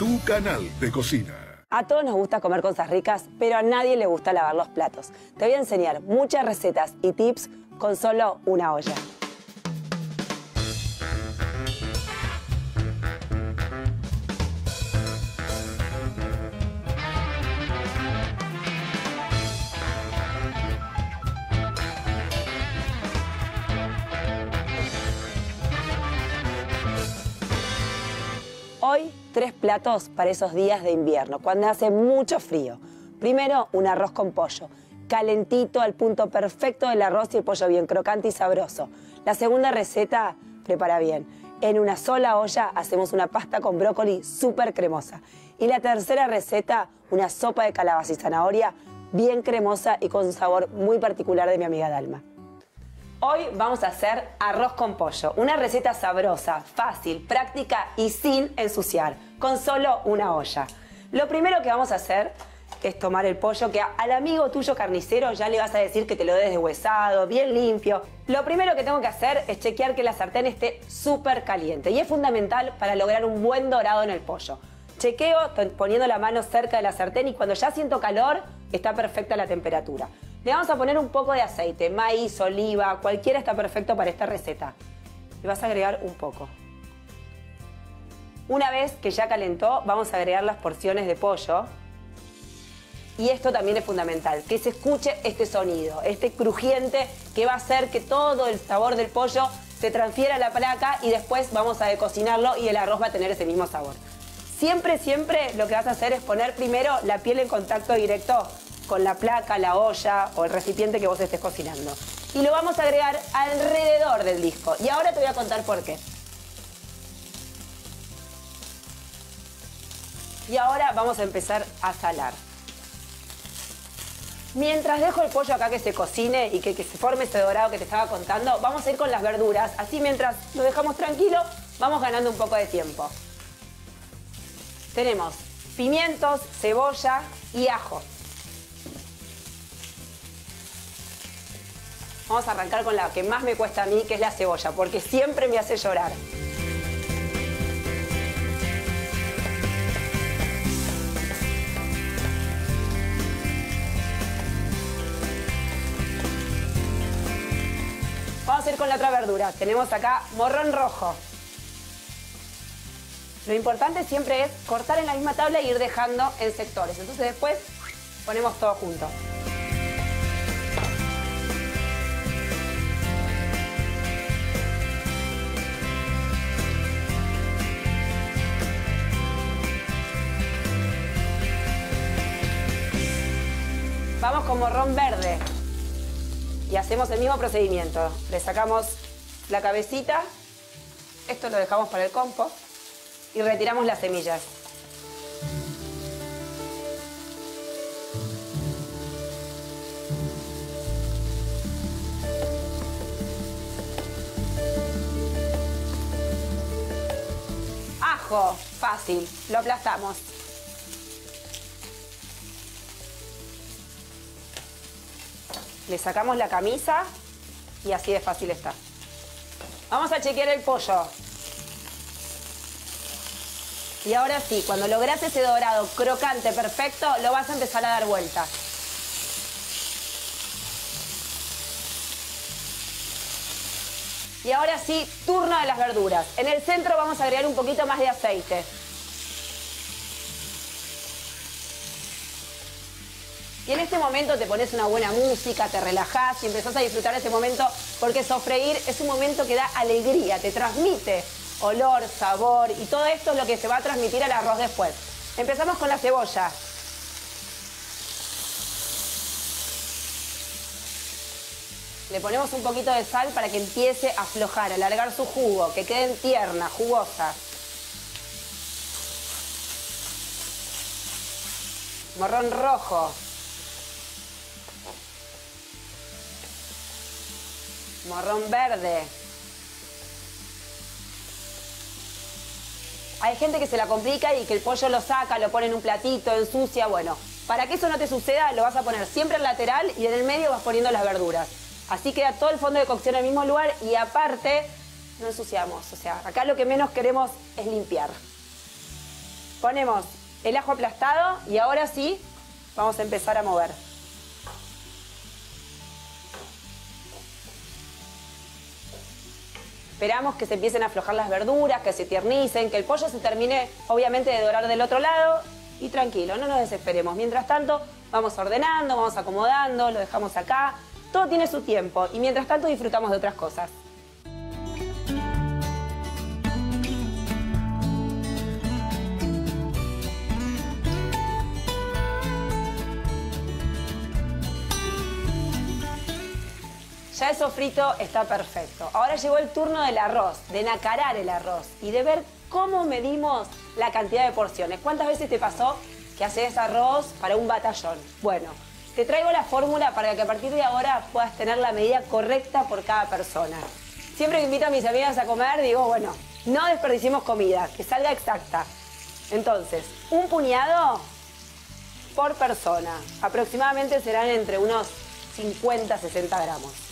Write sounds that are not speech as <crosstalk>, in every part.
tu canal de cocina. A todos nos gusta comer cosas ricas, pero a nadie le gusta lavar los platos. Te voy a enseñar muchas recetas y tips con solo una olla. Tres platos para esos días de invierno, cuando hace mucho frío. Primero, un arroz con pollo, calentito al punto perfecto del arroz y el pollo bien crocante y sabroso. La segunda receta, prepara bien. En una sola olla hacemos una pasta con brócoli súper cremosa. Y la tercera receta, una sopa de calabaza y zanahoria bien cremosa y con un sabor muy particular de mi amiga Dalma. Hoy vamos a hacer arroz con pollo, una receta sabrosa, fácil, práctica y sin ensuciar, con solo una olla. Lo primero que vamos a hacer es tomar el pollo que al amigo tuyo carnicero ya le vas a decir que te lo des deshuesado, bien limpio. Lo primero que tengo que hacer es chequear que la sartén esté súper caliente y es fundamental para lograr un buen dorado en el pollo. Chequeo poniendo la mano cerca de la sartén y cuando ya siento calor está perfecta la temperatura. Le vamos a poner un poco de aceite, maíz, oliva, cualquiera está perfecto para esta receta. Le vas a agregar un poco. Una vez que ya calentó, vamos a agregar las porciones de pollo. Y esto también es fundamental, que se escuche este sonido, este crujiente que va a hacer que todo el sabor del pollo se transfiera a la placa y después vamos a cocinarlo y el arroz va a tener ese mismo sabor. Siempre, siempre lo que vas a hacer es poner primero la piel en contacto directo con la placa, la olla o el recipiente que vos estés cocinando. Y lo vamos a agregar alrededor del disco. Y ahora te voy a contar por qué. Y ahora vamos a empezar a salar. Mientras dejo el pollo acá que se cocine y que, se forme ese dorado que te estaba contando, vamos a ir con las verduras. Así mientras lo dejamos tranquilo, vamos ganando un poco de tiempo. Tenemos pimientos, cebolla y ajo. Vamos a arrancar con la que más me cuesta a mí, que es la cebolla, porque siempre me hace llorar. Vamos a ir con la otra verdura. Tenemos acá morrón rojo. Lo importante siempre es cortar en la misma tabla e ir dejando en sectores. Entonces después ponemos todo junto. Vamos con morrón verde. Y hacemos el mismo procedimiento. Le sacamos la cabecita. Esto lo dejamos para el compost. Y retiramos las semillas. Ajo, fácil, lo aplastamos. Le sacamos la camisa y así de fácil está. Vamos a chequear el pollo. Y ahora sí, cuando logras ese dorado crocante perfecto, lo vas a empezar a dar vuelta. Y ahora sí, turno de las verduras. En el centro vamos a agregar un poquito más de aceite. Y en este momento te pones una buena música, te relajás y empezás a disfrutar de ese momento porque sofreír es un momento que da alegría, te transmite olor, sabor y todo esto es lo que se va a transmitir al arroz después. Empezamos con la cebolla. Le ponemos un poquito de sal para que empiece a aflojar, a alargar su jugo, que queden tiernas, jugosas. Morrón rojo. Morrón verde. Hay gente que se la complica y que el pollo lo saca, lo pone en un platito, ensucia. Bueno, para que eso no te suceda, lo vas a poner siempre al lateral y en el medio vas poniendo las verduras. Así queda todo el fondo de cocción en el mismo lugar y aparte no ensuciamos. O sea, acá lo que menos queremos es limpiar. Ponemos el ajo aplastado y ahora sí vamos a empezar a mover. Esperamos que se empiecen a aflojar las verduras, que se tiernicen, que el pollo se termine obviamente de dorar del otro lado y tranquilo, no nos desesperemos. Mientras tanto, vamos ordenando, vamos acomodando, lo dejamos acá. Todo tiene su tiempo y mientras tanto disfrutamos de otras cosas. Ya el sofrito está perfecto. Ahora llegó el turno del arroz, de nacarar el arroz y de ver cómo medimos la cantidad de porciones. ¿Cuántas veces te pasó que haces arroz para un batallón? Bueno, te traigo la fórmula para que a partir de ahora puedas tener la medida correcta por cada persona. Siempre que invito a mis amigas a comer, digo, bueno, no desperdiciemos comida, que salga exacta. Entonces, un puñado por persona. Aproximadamente serán entre unos 50 60 gramos.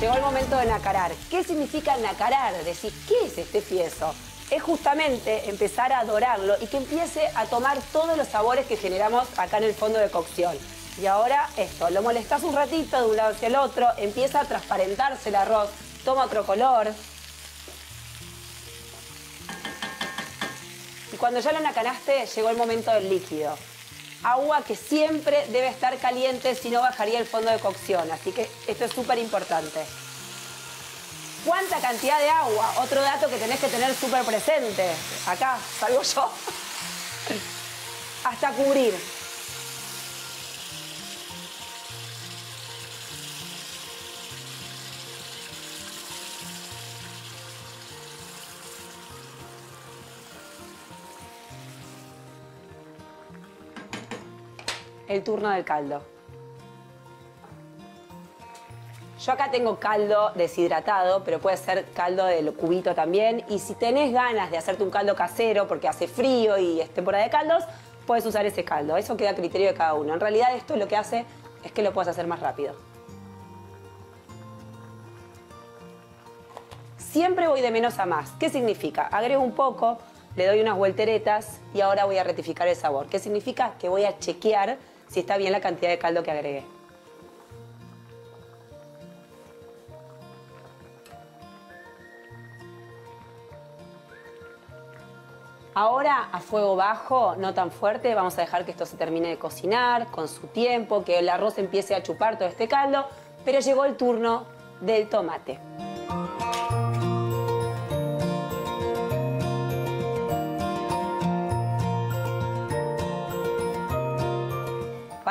Llegó el momento de nacarar. ¿Qué significa nacarar? Decir, ¿qué es este fieso? Es justamente empezar a dorarlo y que empiece a tomar todos los sabores que generamos acá en el fondo de cocción. Y ahora esto, lo molestás un ratito de un lado hacia el otro, empieza a transparentarse el arroz, toma otro color. Y cuando ya lo nacaraste, llegó el momento del líquido agua que siempre debe estar caliente, si no bajaría el fondo de cocción. Así que esto es súper importante. ¿Cuánta cantidad de agua? Otro dato que tenés que tener súper presente. Acá, salgo yo. <laughs> Hasta cubrir. El turno del caldo. Yo acá tengo caldo deshidratado, pero puede ser caldo del cubito también. Y si tenés ganas de hacerte un caldo casero porque hace frío y es temporada de caldos, puedes usar ese caldo. Eso queda a criterio de cada uno. En realidad esto lo que hace es que lo puedas hacer más rápido. Siempre voy de menos a más. ¿Qué significa? Agrego un poco, le doy unas vuelteretas y ahora voy a rectificar el sabor. ¿Qué significa? Que voy a chequear si está bien la cantidad de caldo que agregué. Ahora a fuego bajo, no tan fuerte, vamos a dejar que esto se termine de cocinar con su tiempo, que el arroz empiece a chupar todo este caldo, pero llegó el turno del tomate.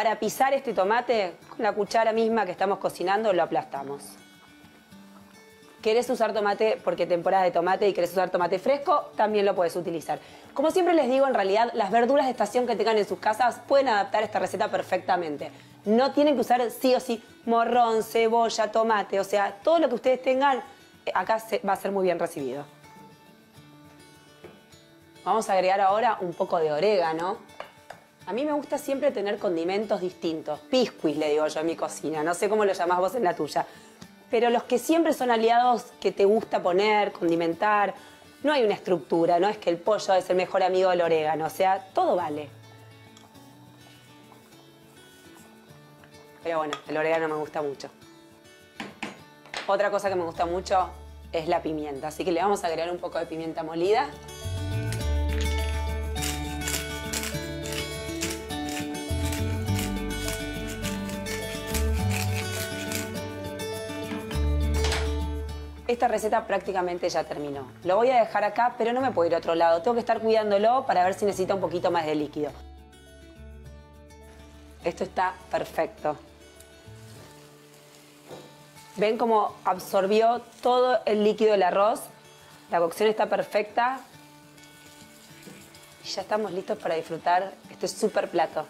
Para pisar este tomate, con la cuchara misma que estamos cocinando, lo aplastamos. ¿Querés usar tomate porque temporada de tomate y querés usar tomate fresco? También lo puedes utilizar. Como siempre les digo, en realidad las verduras de estación que tengan en sus casas pueden adaptar esta receta perfectamente. No tienen que usar sí o sí morrón, cebolla, tomate, o sea, todo lo que ustedes tengan eh, acá va a ser muy bien recibido. Vamos a agregar ahora un poco de orégano. A mí me gusta siempre tener condimentos distintos. Piscuis le digo yo en mi cocina. No sé cómo lo llamás vos en la tuya. Pero los que siempre son aliados que te gusta poner, condimentar. No hay una estructura, no es que el pollo es el mejor amigo del orégano. O sea, todo vale. Pero bueno, el orégano me gusta mucho. Otra cosa que me gusta mucho es la pimienta. Así que le vamos a agregar un poco de pimienta molida. Esta receta prácticamente ya terminó. Lo voy a dejar acá, pero no me puedo ir a otro lado. Tengo que estar cuidándolo para ver si necesita un poquito más de líquido. Esto está perfecto. ¿Ven cómo absorbió todo el líquido del arroz? La cocción está perfecta. Y ya estamos listos para disfrutar este súper plato.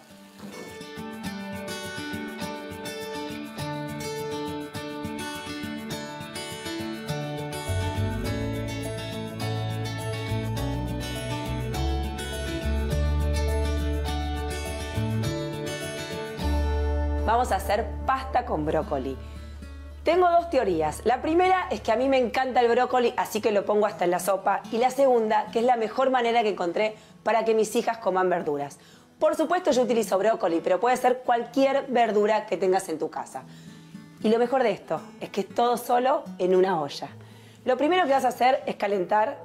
Vamos a hacer pasta con brócoli. Tengo dos teorías. La primera es que a mí me encanta el brócoli, así que lo pongo hasta en la sopa. Y la segunda, que es la mejor manera que encontré para que mis hijas coman verduras. Por supuesto yo utilizo brócoli, pero puede ser cualquier verdura que tengas en tu casa. Y lo mejor de esto es que es todo solo en una olla. Lo primero que vas a hacer es calentar,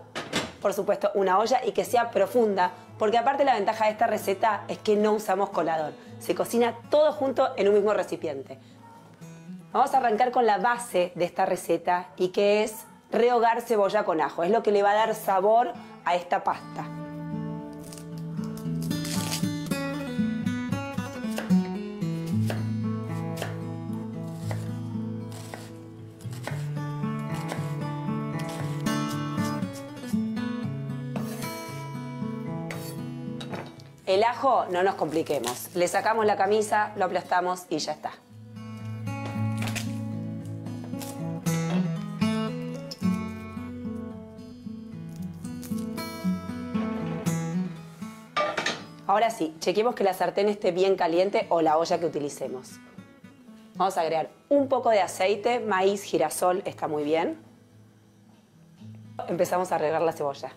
por supuesto, una olla y que sea profunda, porque aparte la ventaja de esta receta es que no usamos colador. Se cocina todo junto en un mismo recipiente. Vamos a arrancar con la base de esta receta y que es rehogar cebolla con ajo. Es lo que le va a dar sabor a esta pasta. El ajo no nos compliquemos. Le sacamos la camisa, lo aplastamos y ya está. Ahora sí, chequemos que la sartén esté bien caliente o la olla que utilicemos. Vamos a agregar un poco de aceite, maíz, girasol, está muy bien. Empezamos a regar la cebolla.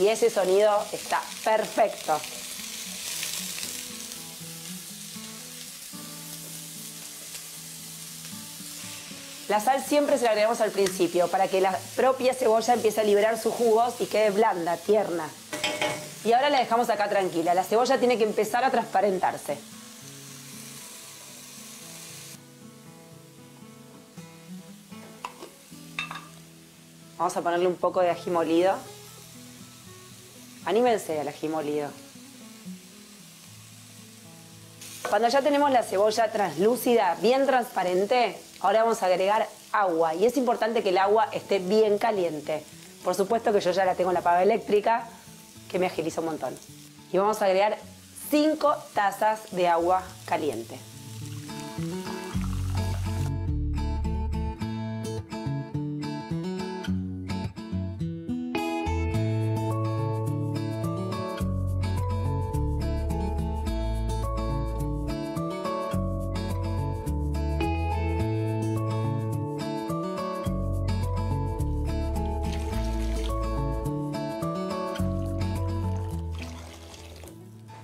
Y ese sonido está perfecto. La sal siempre se la agregamos al principio para que la propia cebolla empiece a liberar sus jugos y quede blanda, tierna. Y ahora la dejamos acá tranquila. La cebolla tiene que empezar a transparentarse. Vamos a ponerle un poco de ají molido. Anímense al ají molido. Cuando ya tenemos la cebolla translúcida, bien transparente, ahora vamos a agregar agua. Y es importante que el agua esté bien caliente. Por supuesto que yo ya la tengo en la pava eléctrica, que me agiliza un montón. Y vamos a agregar 5 tazas de agua caliente.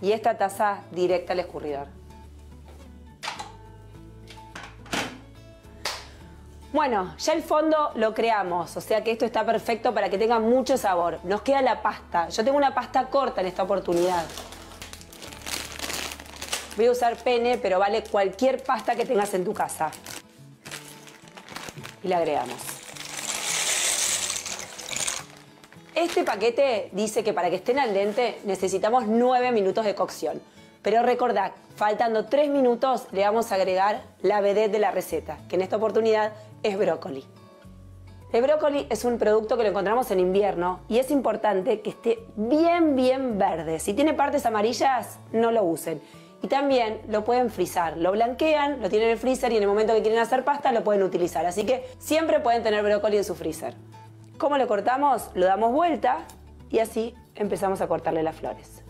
Y esta taza directa al escurridor. Bueno, ya el fondo lo creamos, o sea que esto está perfecto para que tenga mucho sabor. Nos queda la pasta. Yo tengo una pasta corta en esta oportunidad. Voy a usar pene, pero vale cualquier pasta que tengas en tu casa. Y la agregamos. Este paquete dice que para que estén al dente necesitamos 9 minutos de cocción. Pero recordad, faltando 3 minutos le vamos a agregar la vedette de la receta, que en esta oportunidad es brócoli. El brócoli es un producto que lo encontramos en invierno y es importante que esté bien, bien verde. Si tiene partes amarillas, no lo usen. Y también lo pueden frizar, lo blanquean, lo tienen en el freezer y en el momento que quieren hacer pasta lo pueden utilizar. Así que siempre pueden tener brócoli en su freezer. ¿Cómo lo cortamos? Lo damos vuelta y así empezamos a cortarle las flores.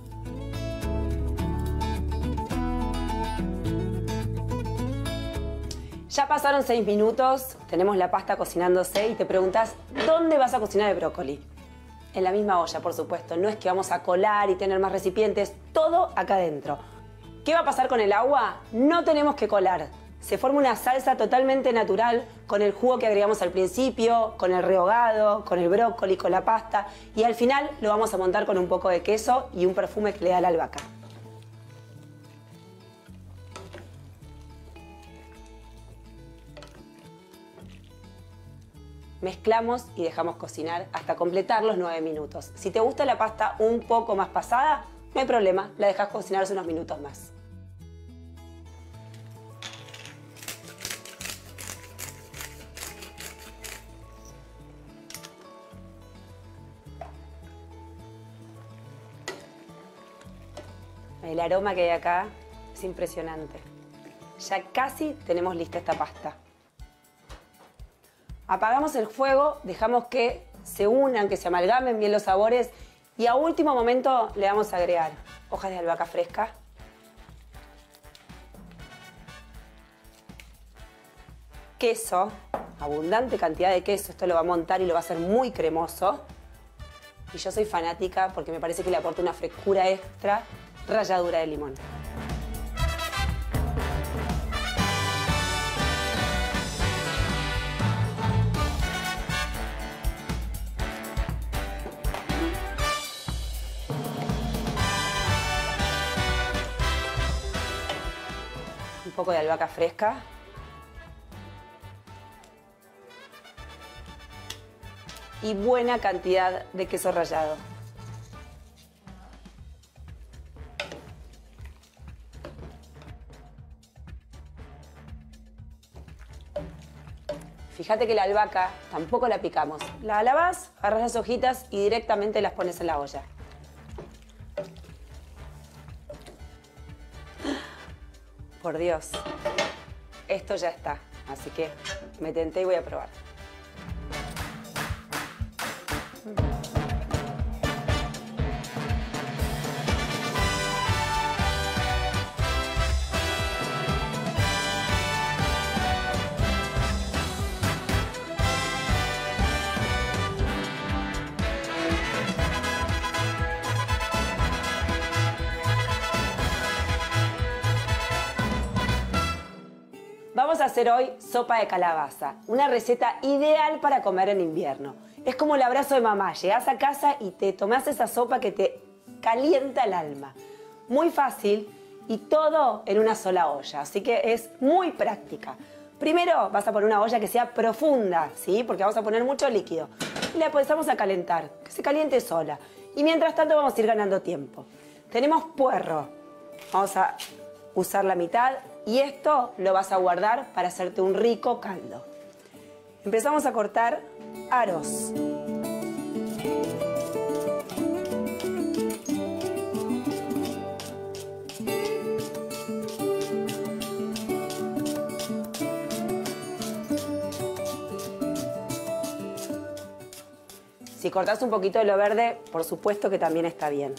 Ya pasaron seis minutos, tenemos la pasta cocinándose y te preguntas, ¿dónde vas a cocinar el brócoli? En la misma olla, por supuesto. No es que vamos a colar y tener más recipientes, todo acá adentro. ¿Qué va a pasar con el agua? No tenemos que colar se forma una salsa totalmente natural con el jugo que agregamos al principio, con el rehogado, con el brócoli, con la pasta y al final lo vamos a montar con un poco de queso y un perfume que le da la albahaca. Mezclamos y dejamos cocinar hasta completar los 9 minutos. Si te gusta la pasta un poco más pasada, no hay problema, la dejas cocinar unos minutos más. El aroma que hay acá es impresionante. Ya casi tenemos lista esta pasta. Apagamos el fuego, dejamos que se unan, que se amalgamen bien los sabores Y a último momento le vamos a agregar hojas de albahaca fresca. Queso, abundante cantidad de queso, esto lo va a montar y lo va a hacer muy cremoso. Y yo soy fanática porque me parece que le aporta una frescura extra, ralladura de limón. Un poco de albahaca fresca. y buena cantidad de queso rallado. Fíjate que la albahaca tampoco la picamos. La lavas, agarras las hojitas y directamente las pones en la olla. Por Dios, esto ya está. Así que me tenté y voy a probar. Hacer hoy sopa de calabaza, una receta ideal para comer en invierno. Es como el abrazo de mamá, llegas a casa y te tomas esa sopa que te calienta el alma. Muy fácil y todo en una sola olla, así que es muy práctica. Primero vas a poner una olla que sea profunda, ¿sí? Porque vamos a poner mucho líquido. Y la empezamos a calentar, que se caliente sola. Y mientras tanto vamos a ir ganando tiempo. Tenemos puerro. Vamos a usar la mitad y esto lo vas a guardar para hacerte un rico caldo. Empezamos a cortar aros. Si cortas un poquito de lo verde, por supuesto que también está bien.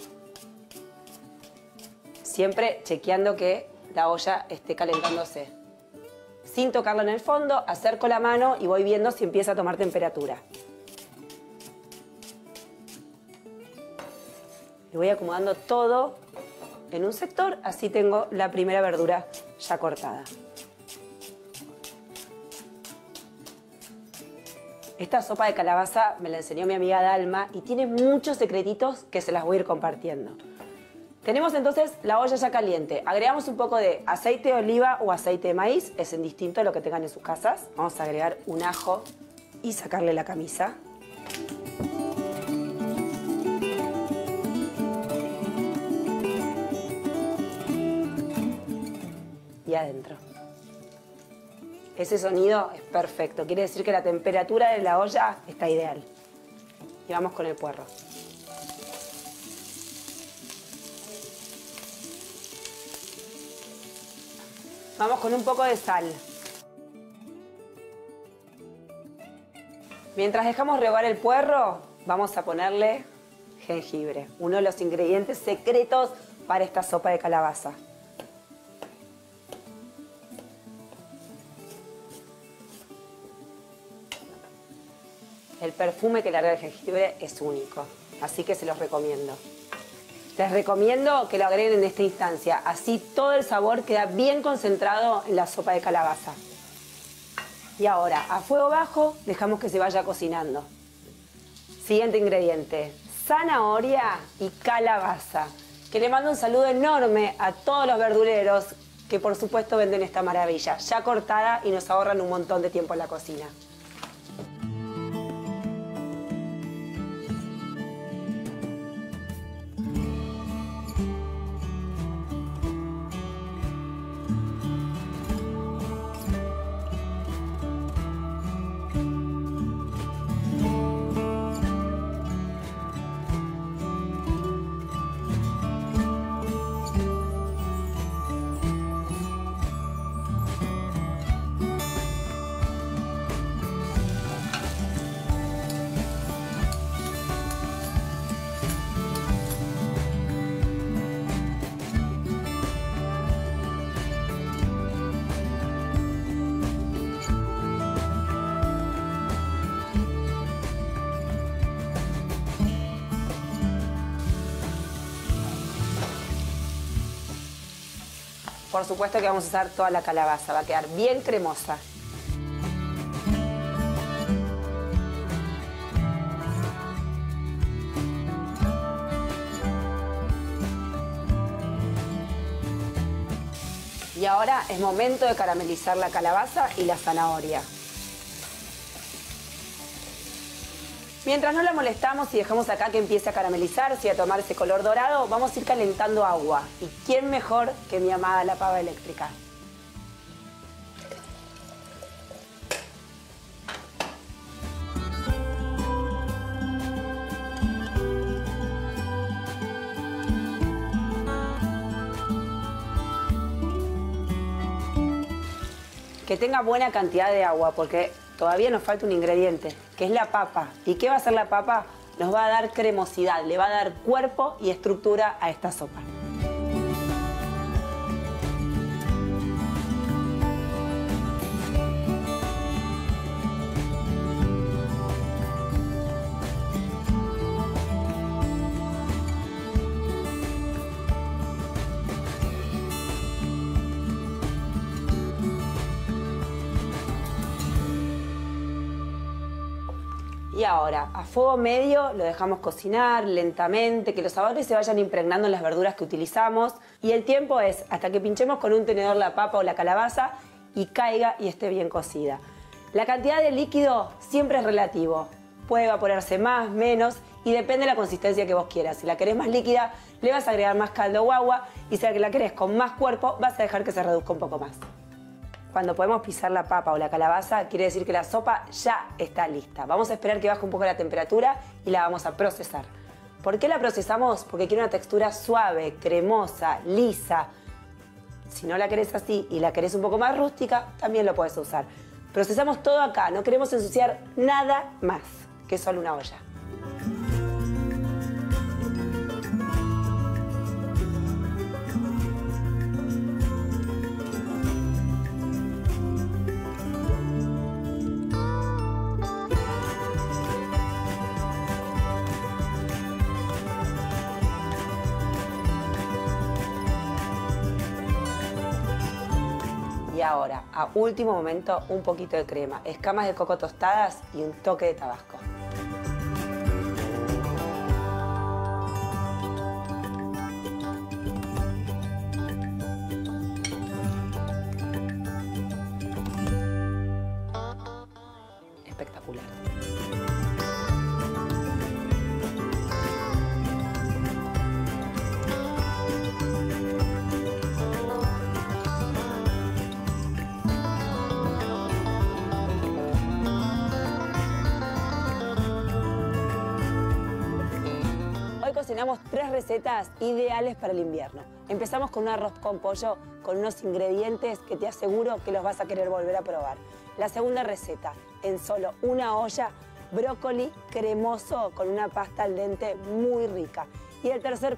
Siempre chequeando que la olla esté calentándose. Sin tocarlo en el fondo, acerco la mano y voy viendo si empieza a tomar temperatura. Le voy acomodando todo en un sector, así tengo la primera verdura ya cortada. Esta sopa de calabaza me la enseñó mi amiga Dalma y tiene muchos secretitos que se las voy a ir compartiendo. Tenemos entonces la olla ya caliente. Agregamos un poco de aceite de oliva o aceite de maíz, es indistinto lo que tengan en sus casas. Vamos a agregar un ajo y sacarle la camisa. Y adentro. Ese sonido es perfecto, quiere decir que la temperatura de la olla está ideal. Y vamos con el puerro. Vamos con un poco de sal. Mientras dejamos rehogar el puerro, vamos a ponerle jengibre, uno de los ingredientes secretos para esta sopa de calabaza. El perfume que larga el jengibre es único, así que se los recomiendo. Les recomiendo que lo agreguen en esta instancia, así todo el sabor queda bien concentrado en la sopa de calabaza. Y ahora, a fuego bajo, dejamos que se vaya cocinando. Siguiente ingrediente, zanahoria y calabaza. Que le mando un saludo enorme a todos los verduleros que por supuesto venden esta maravilla, ya cortada y nos ahorran un montón de tiempo en la cocina. Por supuesto que vamos a usar toda la calabaza, va a quedar bien cremosa. Y ahora es momento de caramelizar la calabaza y la zanahoria. Mientras no la molestamos y dejamos acá que empiece a caramelizarse y a tomar ese color dorado, vamos a ir calentando agua. ¿Y quién mejor que mi amada la pava eléctrica? que tenga buena cantidad de agua, porque todavía nos falta un ingrediente, que es la papa. ¿Y qué va a hacer la papa? Nos va a dar cremosidad, le va a dar cuerpo y estructura a esta sopa. Y ahora, a fuego medio lo dejamos cocinar lentamente, que los sabores se vayan impregnando en las verduras que utilizamos. Y el tiempo es hasta que pinchemos con un tenedor la papa o la calabaza y caiga y esté bien cocida. La cantidad de líquido siempre es relativo. Puede evaporarse más, menos y depende de la consistencia que vos quieras. Si la querés más líquida, le vas a agregar más caldo o agua y si la querés con más cuerpo, vas a dejar que se reduzca un poco más. Cuando podemos pisar la papa o la calabaza, quiere decir que la sopa ya está lista. Vamos a esperar que baje un poco la temperatura y la vamos a procesar. ¿Por qué la procesamos? Porque quiere una textura suave, cremosa, lisa. Si no la querés así y la querés un poco más rústica, también lo puedes usar. Procesamos todo acá, no queremos ensuciar nada más que solo una olla. A último momento, un poquito de crema, escamas de coco tostadas y un toque de tabasco. Cocinamos tres recetas ideales para el invierno. Empezamos con un arroz con pollo con unos ingredientes que te aseguro que los vas a querer volver a probar. La segunda receta, en solo una olla, brócoli cremoso con una pasta al dente muy rica. Y el tercer